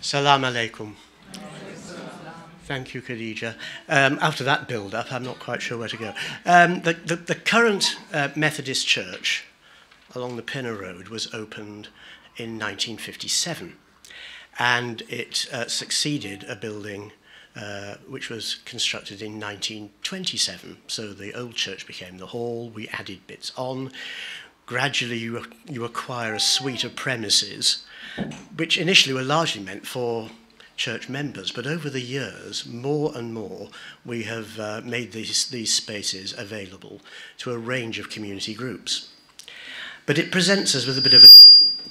Salam alaikum. Thank you, Khadija. Um, after that build-up, I'm not quite sure where to go. Um, the, the, the, current uh, Methodist church along the Pinner Road was opened in 1957, and it uh, succeeded a building uh, which was constructed in 1927. So the old church became the hall. We added bits on gradually you, you acquire a suite of premises, which initially were largely meant for church members, but over the years, more and more, we have uh, made these, these spaces available to a range of community groups. But it presents us with a bit of a,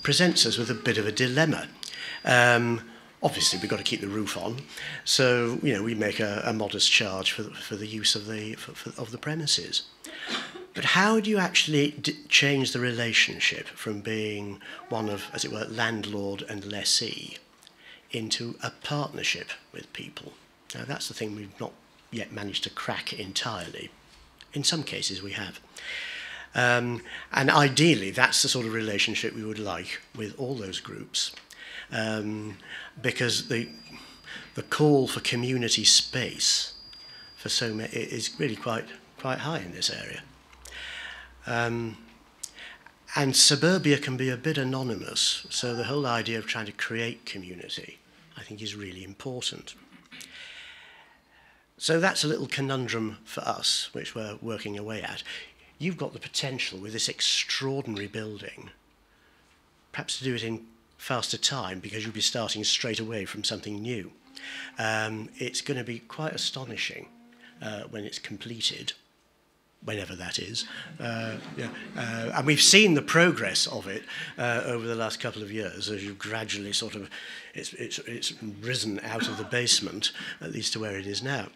presents us with a, bit of a dilemma. Um, obviously, we've got to keep the roof on, so you know we make a, a modest charge for, for the use of the, for, for, of the premises. But how do you actually change the relationship from being one of, as it were, landlord and lessee into a partnership with people? Now, that's the thing we've not yet managed to crack entirely. In some cases, we have. Um, and ideally, that's the sort of relationship we would like with all those groups. Um, because the, the call for community space for so many is really quite, quite high in this area. Um, and suburbia can be a bit anonymous, so the whole idea of trying to create community, I think, is really important. So that's a little conundrum for us, which we're working away at. You've got the potential with this extraordinary building, perhaps to do it in faster time because you'll be starting straight away from something new. Um, it's going to be quite astonishing uh, when it's completed. whenever that is. Uh, yeah. uh, and we've seen the progress of it uh, over the last couple of years as you've gradually sort of, it's, it's, it's risen out of the basement, at least to where it is now.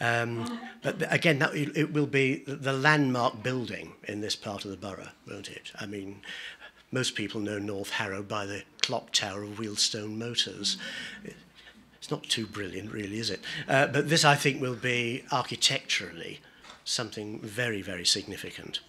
Um, but again, that, it will be the landmark building in this part of the borough, won't it? I mean, most people know North Harrow by the clock tower of Wheelstone Motors. It, it's not too brilliant, really, is it? Uh, but this, I think, will be architecturally uh, something very, very significant.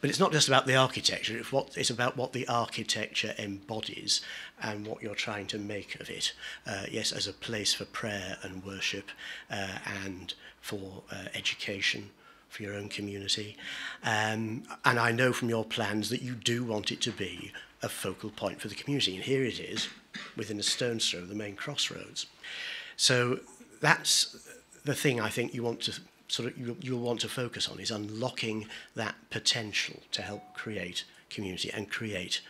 But it's not just about the architecture, it's, what, it's about what the architecture embodies and what you're trying to make of it. Uh, yes, as a place for prayer and worship uh, and for uh, education, for your own community. Um, and I know from your plans that you do want it to be a focal point for the community. And here it is, within a stone's throw, the main crossroads. So that's the thing I think you want to sort of you, you'll want to focus on is unlocking that potential to help create community and create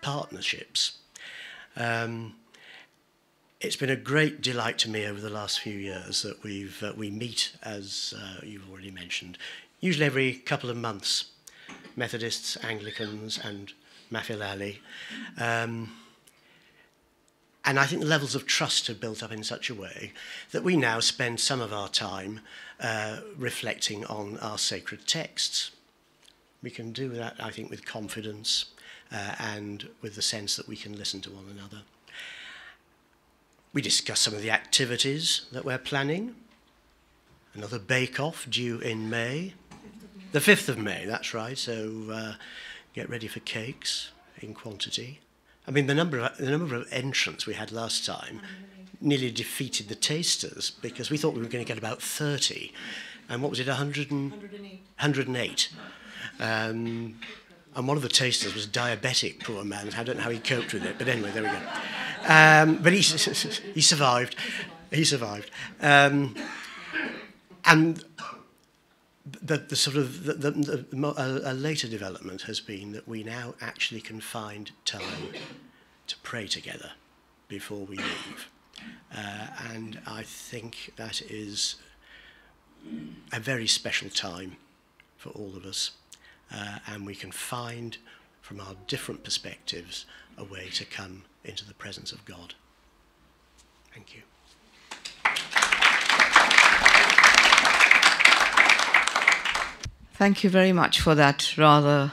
partnerships. Um, it's been a great delight to me over the last few years that we've uh, we meet as uh, you've already mentioned usually every couple of months Methodists Anglicans and Mafilali um, And I think the levels of trust have built up in such a way that we now spend some of our time uh, reflecting on our sacred texts. We can do that, I think, with confidence uh, and with the sense that we can listen to one another. We discuss some of the activities that we're planning. Another bake-off due in May. The 5th of May, that's right, so uh, get ready for cakes in quantity. I mean, the number of, the number of entrants we had last time nearly defeated the tasters because we thought we were going to get about 30. And what was it, 100 and, 108? 108. Um, and one of the tasters was diabetic, poor man. I don't know how he coped with it, but anyway, there we go. Um, but he, he survived. He survived. Um, and the, the sort of the, the, the, a, a later development has been that we now actually can find time to pray together before we leave. Uh, and I think that is a very special time for all of us. Uh, and we can find from our different perspectives a way to come into the presence of God. Thank you. Thank you very much for that rather